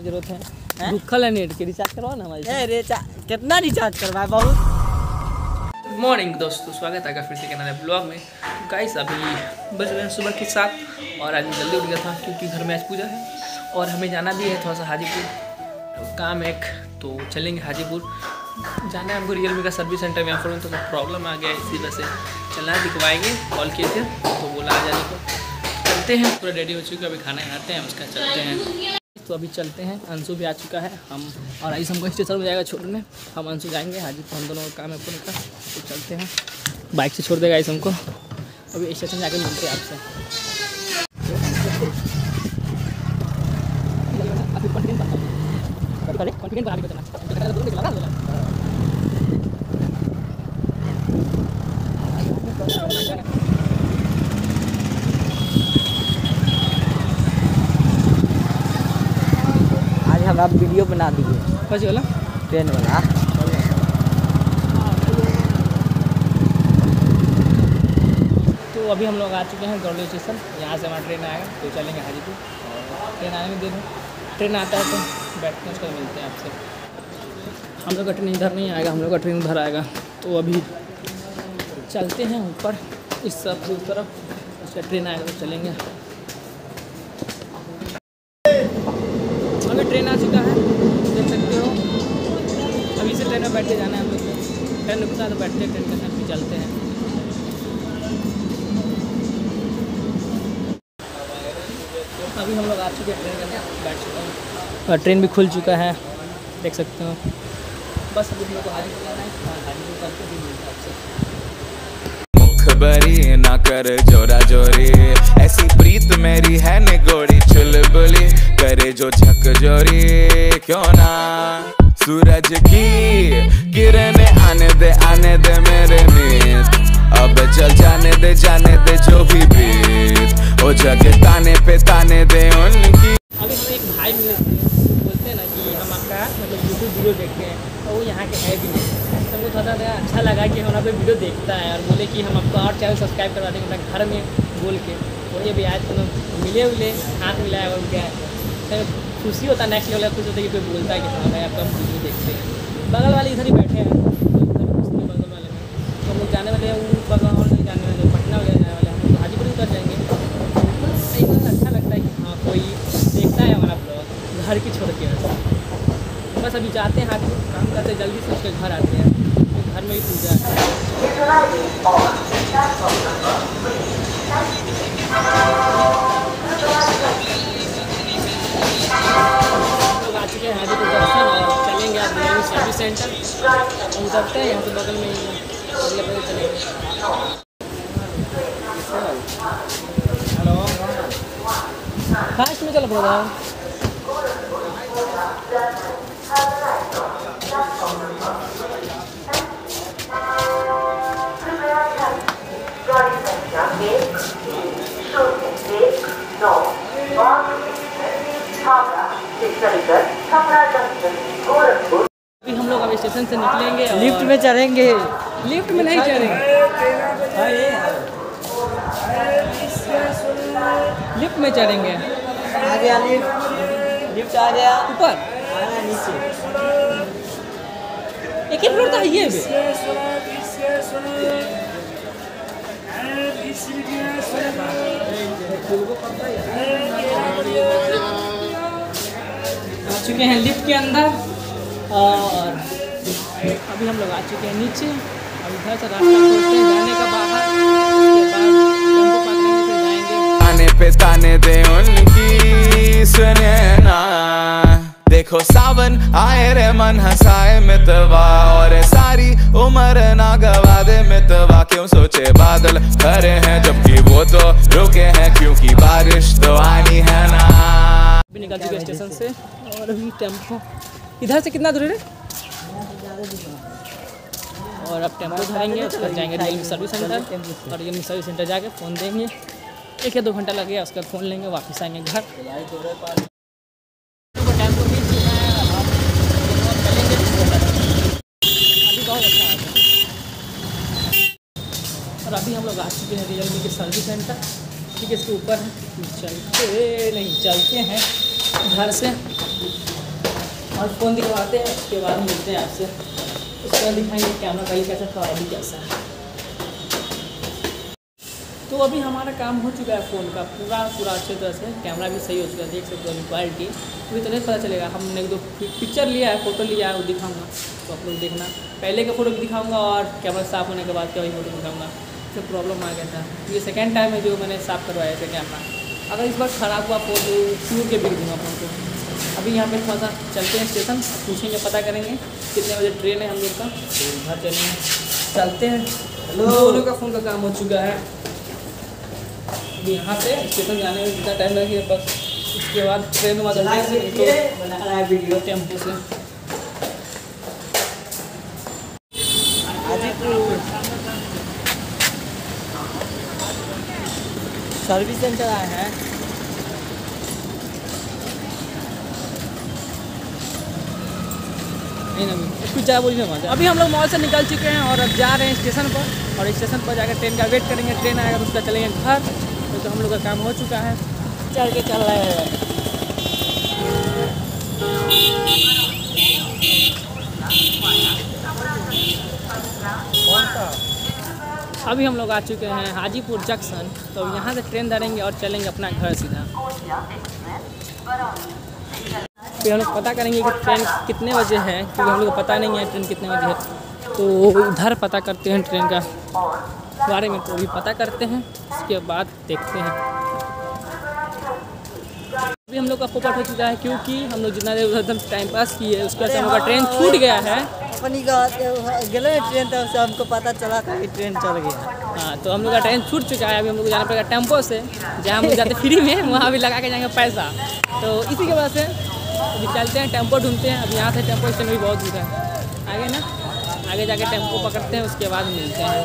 ज़रूरत है? भूखल है नेट के रिचार्ज करवाओ ना हमारे ए रिचार्ज कितना रिचार्ज करवाए बहुत? मॉर्निंग दोस्तों स्वागत है आपका फिर से के नए ब्लॉग में। गाइस अभी बज रहे हैं सुबह के साथ और आज जल्दी उठ गया था क्योंकि घर में आज पूजा है और हमें जाना भी है थोड़ा सा हाजीपुर। तो काम एक तो चलेंगे हाजीपुर। जाना है हमको रियलमी का सर्विस सेंटर में यहाँ पर थोड़ा प्रॉब्लम आ गया इसी वजह से चलना है दिखवाएँगे कॉल किए थे तो बोला आ जाने को। चलते हैं पूरा रेडी हो चुके हैं अभी खाना खाते हैं उसका चलते हैं। तो अभी चलते हैं। अंशु भी आ चुका है। हम और आइस हमको स्टेशन में जाएगा छोड़ने। हम अंशु जाएँगे। तो हम दोनों का काम है पूरे का। तो चलते हैं। बाइक से छोड़ देगा इस हमको। अभी स्टेशन जाके मिलते हैं आपसे आज हम आप वीडियो बना दिए। बोला ट्रेन वाला। तो अभी हम लोग आ चुके हैं गौरव स्टेशन। यहाँ से हमारा ट्रेन आएगा। तो चलेंगे हाजीपुर। और ट्रेन आने में देर है ट्रेन आता है तो बैठते हैं उसके मिलते हैं आपसे। हम लोग का ट्रेन इधर नहीं आएगा। हम लोग का ट्रेन उधर आएगा। तो अभी चलते हैं ऊपर। इस सबसे उस तरफ़। उसका ट्रेन आएगा तो चलेंगे। ट्रेन आ चुका है, देख सकते हो। अभी से ट्रेन में बैठ के जाना है हम लोग ट्रेन रुकता है तो बैठते हैं, ट्रेन के साथ भी चलते हैं। अभी हम लोग आ चुके हैं, ट्रेन के बैठ चुके हैं। और ट्रेन भी खुल चुका है, देख सकते हो। बस अभी हम लोग को हाजीपुर है और हाजीपुर करके भी मिलता है आपसे। मुखबरी ना कर जोरा जोरी, ऐसी प्रीत मेरी है निगोड़ी चुलबुली। करे जो झक जोरी, क्यों ना? सूरज की किरण आने दे आने दे मेरे मीत अब चल जाने दे जाने दे जो भी बीत। ओ जग ताने पे ताने दे उनकी। अभी हमें एक भाई मिले थे बोलते हैं ना कि हम आपका मतलब यूट्यूब वीडियो देखते हैं, और वो यहाँ के है भी नहीं। तो हमको थोड़ा सा अच्छा लगा कि हमारा वीडियो देखता है, और बोले कि हम आपको और चैनल सब्सक्राइब करवा देंगे घर में बोल के वही अभी आज तो मिले उले हाथ मिलाया और क्या तो खुशी होता है नेक्स्ट लेवल खुश होता है कि कोई बोलता है कि हाँ भाई आपका हम वीडियो देखते हैं। बगल वाले इधर ही बैठे हैं। तो बगल वाले में तो हम जाने वाले हैं, वो बगल वाले नहीं जाने वाले, पटना वगैरह जाने वाले हम लोग हाजीपुर उतर जाएँगे। एक बार अच्छा लगता है कि हाँ कोई देखता है हमारा ब्लॉग घर की छोड़ के बस। अभी जाते हैं हाजीपुर काम करते जल्दी से उसके घर आते हैं। घर में ही पूजा है। लोग आ चुके हैं हाजीपुर दर्शन चलेंगे आप बिरयानी सर्विस सेंटर। हम करते हैं, यहाँ से बगल में ही है। अगले बगल चलेंगे। हेलो। फास्ट में चलो बोल अभी हम लोग अब स्टेशन से निकलेंगे लिफ्ट में चढ़ेंगे। लिफ्ट में नहीं चढ़ेंगे। लिफ्ट में चढ़ेंगे। आ गया लिफ्ट। लिफ्ट आ गया। ऊपर। नीचे। एक ही फ्लोर तो है ये भी चुके हैं लिफ्ट के अंदर और अभी हम लोग आ चुके हैं नीचे। अब इधर से रास्ता खोजते हैं, जाने का बाहर। ताने पे दे उनकी, सुने ना। देखो सावन आए रे मन हंसाए मितवा, और सारी उम्र ना गवा दे मितवा। क्यों सोचे बादल खरे हैं जबकि वो तो रुके हैं निकल चुके स्टेशन से? और अभी टेंपो। इधर से कितना दूर है और अब टेंपो धरेंगे उसके बाद जाएँगे रियलमी सर्विस सेंटर। और रियलमी सर्विस सेंटर जाके फ़ोन देंगे। एक या दो घंटा लगेगा उसके बाद फ़ोन लेंगे वापस आएँगे घर। अच्छा और अभी हम लोग आ चुके हैं रियलमी के सर्विस सेंटर। ठीक है इसके ऊपर है। चलते नहीं चलते हैं। घर से। और फ़ोन दिखवाते हैं, उसके बाद मिलते हैं आपसे। उसके बाद दिखाएँगे कैमरा पहले कैसा था अभी कैसा है। तो अभी हमारा काम हो चुका है फ़ोन का पूरा पूरा अच्छे तरह से। कैमरा भी सही हो चुका है, देख सकते हो अभी क्वालिटी अभी तो नहीं पता चलेगा, हमने एक दो पिक्चर लिया है फ़ोटो लिया है, वो दिखाऊँगा। तो आप लोग देखना। पहले का फ़ोटो भी दिखाऊँगा और कैमरा साफ़ होने के बाद का वही फ़ोटो दिखाऊँगा। इससे प्रॉब्लम आ गया था। ये सेकेंड टाइम है जो मैंने साफ़ करवाया था कैमरा अगर इस बार ख़राब हुआ फ़ोन तो टूर के बिक दूँगा फ़ोन को। अभी यहाँ पे थोड़ा सा चलते हैं स्टेशन पूछेंगे पता करेंगे कितने बजे ट्रेन है हम लोग का। घर चलेंगे। चलते हैं। दोनों का फ़ोन का काम हो चुका है। अभी यहाँ से स्टेशन जाने में जितना टाइम लगेगा बस उसके बाद ट्रेन हैं। तो है वीडियो टेंपो से हाजीपुर सर्विस सेंटर आए हैं। नहीं नहीं कुछ ज़्यादा बोलिए मज़ा अभी हम लोग मॉल से निकल चुके हैं और अब जा रहे हैं स्टेशन पर। और स्टेशन पर जाकर ट्रेन का वेट करेंगे। ट्रेन आएगा तो उसका चलेंगे घर। तो, तो हम लोग का काम हो चुका है। चल के चल रहे हैं। अभी हम लोग आ चुके हैं हाजीपुर जंक्शन तो यहाँ से ट्रेन धरेंगे और चलेंगे अपना घर सीधा। फिर हम लोग पता करेंगे कि ट्रेन कितने बजे है क्योंकि हम लोग को पता नहीं है ट्रेन कितने बजे है। तो उधर पता करते हैं ट्रेन का बारे में तो अभी पता करते हैं उसके बाद देखते हैं। अभी हम लोग का फोकट हो चुका है क्योंकि हम लोग जितना देर उधर टाइम पास किए उसके बाद हम लोग का ट्रेन छूट गया है। अपनी गए ट्रेन तब से हमको पता चला था कि ट्रेन चल गया। हाँ तो हम लोग का ट्रेन छूट चुका है अभी हम लोग जाना पड़ेगा टेंपो से जहाँ हम लोग जाते फ्री में वहाँ भी लगा के जाएँगे पैसा। तो इसी के वजह से अभी चलते हैं टेंपो ढूंढते हैं। अब यहाँ से टेंपो स्टैंड भी बहुत दूर है। आगे ना आगे जाके टेंपो पकड़ते हैं उसके बाद मिलते हैं।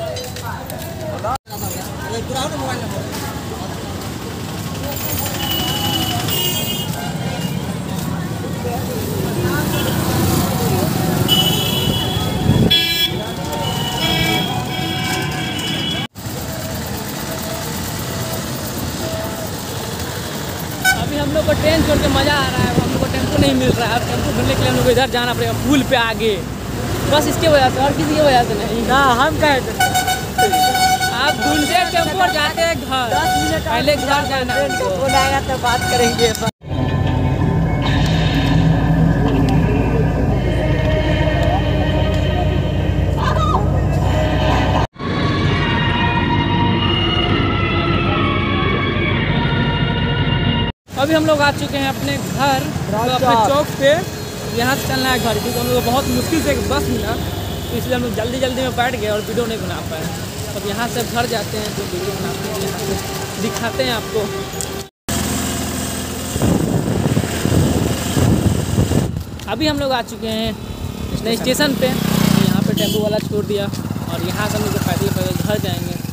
हम लोग को ट्रेन छोड़ के मज़ा आ रहा है हम लोग को टेंपो नहीं मिल रहा है। टेंपो ढूँढने के लिए हम लोग इधर जाना पड़ेगा पुल पे आगे। बस इसके वजह से और किसी की वजह से नहीं। ना हम कहे थे। आप ढूंढते टेंपो जाते हैं घर। पहले घर जाना। फ़ोन आएगा तो बात करेंगे। अभी हम लोग आ चुके हैं अपने घर तो अपने चौक। पे। यहाँ से चलना है घर क्योंकि हम लोग को बहुत मुश्किल से एक बस मिला तो इसलिए हम लोग जल्दी जल्दी में बैठ गए और वीडियो नहीं बना पाए। अब यहाँ से घर जाते हैं तो वीडियो बनाते हैं यहाँ से दिखाते हैं आपको। अभी हम लोग आ चुके हैं स्टेशन पे। यहाँ पे टेंपो वाला छोड़ दिया और यहाँ से हम लोग पैदल पैदल घर जाएँगे।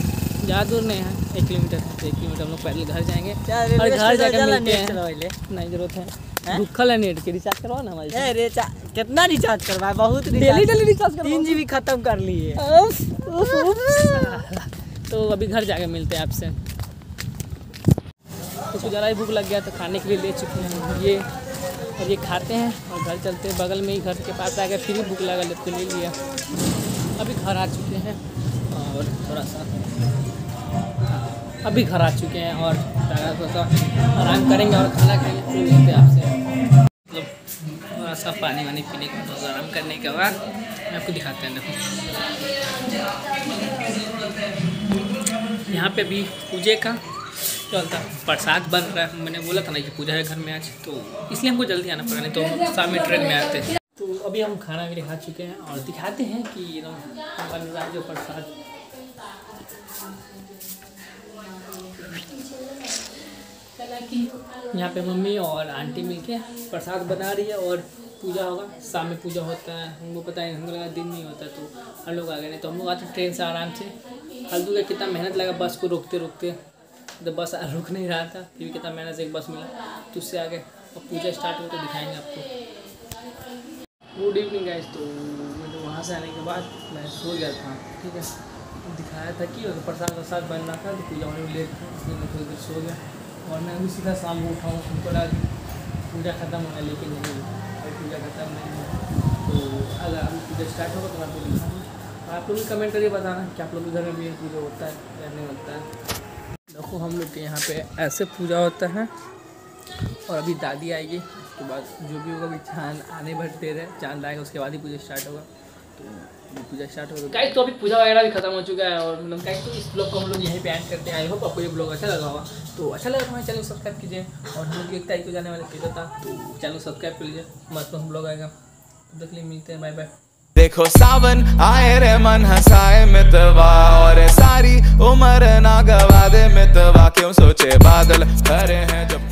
ज़्यादा दूर नहीं है एक किलोमीटर है एक किलोमीटर हम लोग पैदल घर जाएँगे। और घर जाकर मिलते हैं। नहीं ज़रूरत है। भूखल है नेट के रिचार्ज करवाओ ना हमारे साथ। ए, रिचा- कितना रिचार्ज करवाए? बहुत डेली डेली रिचार्ज तीन जी खत्म कर लिए। तो अभी घर जाके मिलते हैं आपसे। कुछ ज़्यादा ही भूख लग गया तो खाने के लिए ले चुके हैं। ये और ये खाते हैं और घर चलते हैं। बगल में ही घर के पास आ गया फिर भी भूख लगा ले तो ले लिया। अभी घर आ चुके हैं और थोड़ा सा अभी घर आ चुके हैं और थोड़ा सा आराम करेंगे और खाना खाएँगे। मिलते हैं आपसे। मतलब थोड़ा सा पानी वानी पीने के बाद आराम करने के बाद मैं आपको दिखाते हैं, देखो। यहाँ पे भी पूजे का चलता प्रसाद बन रहा है। मैंने बोला था ना कि पूजा है घर में आज तो इसलिए हमको जल्दी आना पड़ा, नहीं तो शाम में ट्रेन में आते। तो अभी हम खाना भी खा चुके हैं और दिखाते हैं कि रहा है जो प्रसाद। यहाँ पे मम्मी और आंटी मिलके प्रसाद बना रही है और पूजा होगा। शाम में पूजा होता है। हमको पता है, हमको लगा दिन नहीं होता तो हम लोग आ गए। तो हम लोग आते ट्रेन से आराम से। फालतू का कितना मेहनत लगा बस को रोकते रोकते। तो बस रुक नहीं रहा था, फिर भी कितना मेहनत से एक बस मिला। तो उससे आगे और पूजा स्टार्ट हुई तो दिखाएँगे आपको। गुड इवनिंग गाइस तो मैं तो वहाँ से आने के बाद मैं सो गया था। ठीक है। दिखाया था कि प्रसाद वरसाद बन रहा था तो पूजा होने में लेट था इसलिए मैं थोड़ी देर सो गया और मैं अभी सीधा शाम को उठाऊँ हमको लगा कि पूजा ख़त्म होना लेकिन नहीं। अभी पूजा ख़त्म नहीं है तो अगर अभी पूजा स्टार्ट होगा तो आपको दिखाऊँगा आप लोग भी कमेंट करके बताना कि आप लोग के घर में भी पूजा होता है या नहीं होता है। देखो, हम लोग के यहाँ पे ऐसे पूजा होता है और अभी दादी आएगी, उसके बाद जो भी होगा अभी चाँद आने भर देर है। चाँद आएगा उसके बाद ही पूजा स्टार्ट होगा। तो पूजा स्टार्ट होगा गाइस तो अभी पूजा वगैरह भी खत्म हो चुका है और मतलब गाइस तो इस ब्लॉग को हम लोग यहीं पे एंड करते हैं। आई होप आपको ये ब्लॉग अच्छा लगा होगा। तो अच्छा लगा तो हमारे चैनल को सब्सक्राइब कीजिए और हम लोग एक तारीख को जाने वाले टीजर था तो चैनल सब्सक्राइब कर लीजिए। मस्त हम ब्लॉग आएगा। तब तक लिए मिलते हैं। बाय बाय देखो सावन आए रे मन हंसाए मितवा और सारी उम्र ना गवा दे मितवा। क्यों सोचे बादल हरे हैं जब